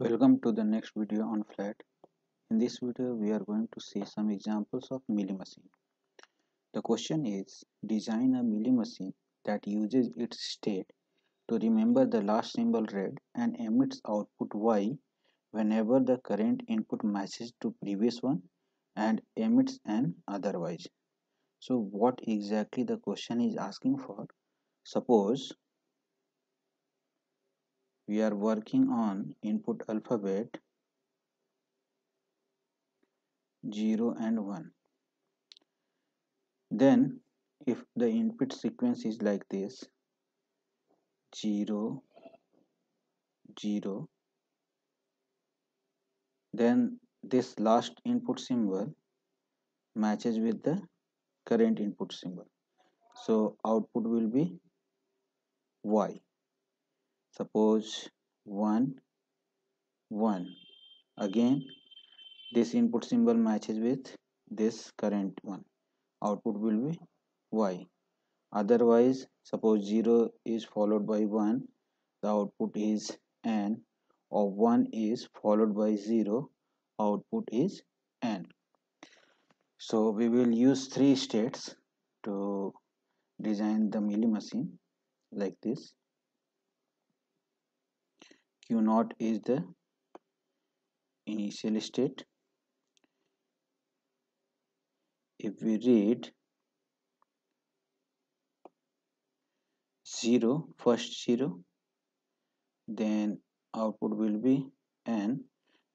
Welcome to the next video on flat. In this video we are going to see some examples of Mealy machine. The question is design a Mealy machine that uses its state to remember the last symbol read and emits output Y whenever the current input matches to previous one and emits an otherwise. So what exactly the question is asking for? Suppose we are working on input alphabet 0 and 1 then if the input sequence is like this 0 0 then this last input symbol matches with the current input symbol. So output will be y suppose 1 1 again this input symbol matches with this current one. Output will be y. Otherwise suppose 0 is followed by 1 the output is n. Or 1 is followed by 0 output is n. So we will use three states to design the Mealy machine like this q naught is the initial state. If we read 0 first 0 then output will be n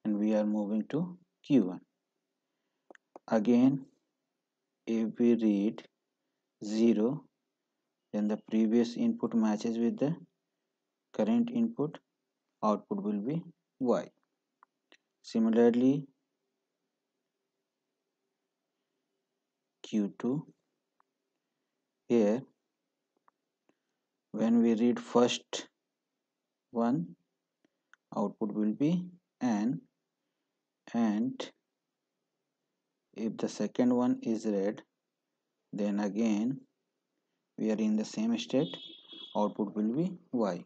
and we are moving to q1 again if we read 0 then the previous input matches with the current input output will be y. Similarly q2 here when we read first one output will be n and if the second one is read then again we are in the same state output will be y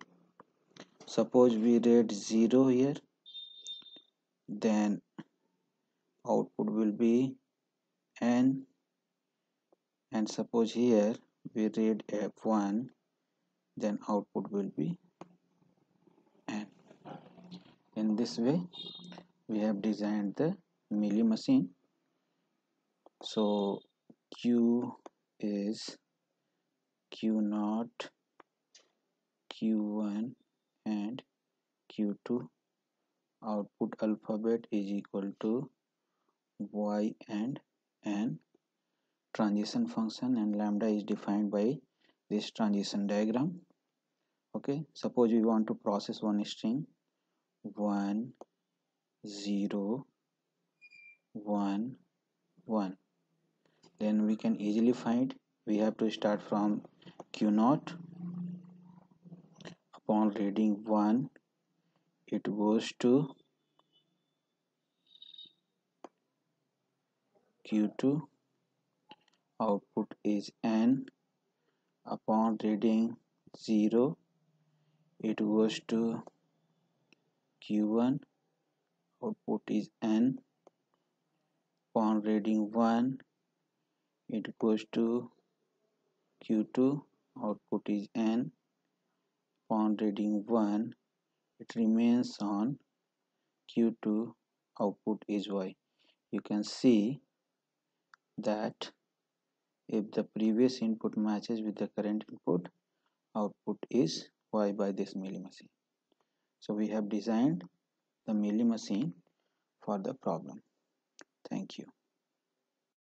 suppose we read 0 here then output will be n. And suppose here we read f1 then output will be n. In this way we have designed the Mealy machine. So q is q naught q1 and q2 output alphabet is equal to y and n. Transition function and lambda is defined by this transition diagram. Okay suppose we want to process one string. 1 0 1 1 then we can easily find we have to start from q naught upon reading 1 it goes to q2 output is n. Upon reading 0 it goes to q1 output is n. Upon reading 1 it goes to q2 output is n upon reading 1 it remains on. Q2 output is y. You can see that if the previous input matches with the current input output is y by this Mealy machine so we have designed the Mealy machine for the problem. Thank you